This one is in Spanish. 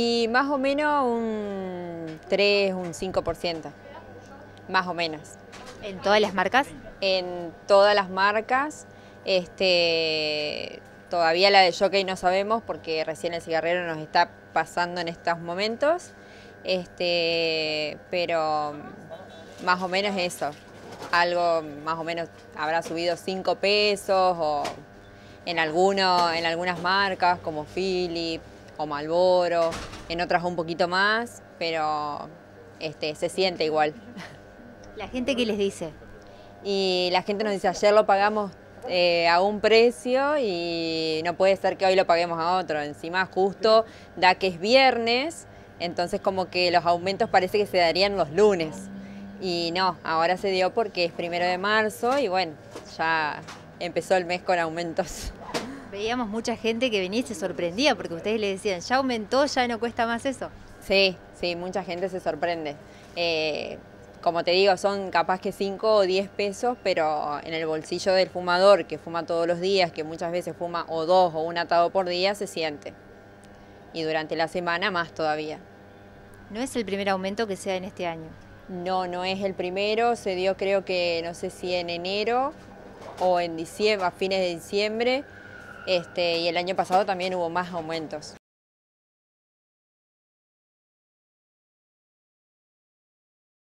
Y más o menos un 3, un 5%, más o menos. ¿En todas las marcas? En todas las marcas. Este, todavía la de Jockey no sabemos porque recién el cigarrero nos está pasando en estos momentos. Este, pero más o menos eso. Algo más o menos habrá subido 5 pesos o en, alguno, en algunas marcas como Philip o Malboro, en otras un poquito más, pero este, se siente igual. ¿La gente qué les dice? Y la gente nos dice, ayer lo pagamos eh, a un precio y no puede ser que hoy lo paguemos a otro. Encima justo da que es viernes, entonces como que los aumentos parece que se darían los lunes. Y no, ahora se dio porque es primero de marzo y bueno, ya empezó el mes con aumentos. Veíamos mucha gente que venía y se sorprendía porque ustedes le decían, ya aumentó, ya no cuesta más eso. Sí, sí, mucha gente se sorprende. Eh, como te digo, son capaz que 5 o 10 pesos, pero en el bolsillo del fumador que fuma todos los días, que muchas veces fuma o dos o un atado por día, se siente. Y durante la semana más todavía. ¿No es el primer aumento que sea en este año? No, no es el primero, se dio creo que no sé si en enero o en diciembre, a fines de diciembre, este, y el año pasado también hubo más aumentos.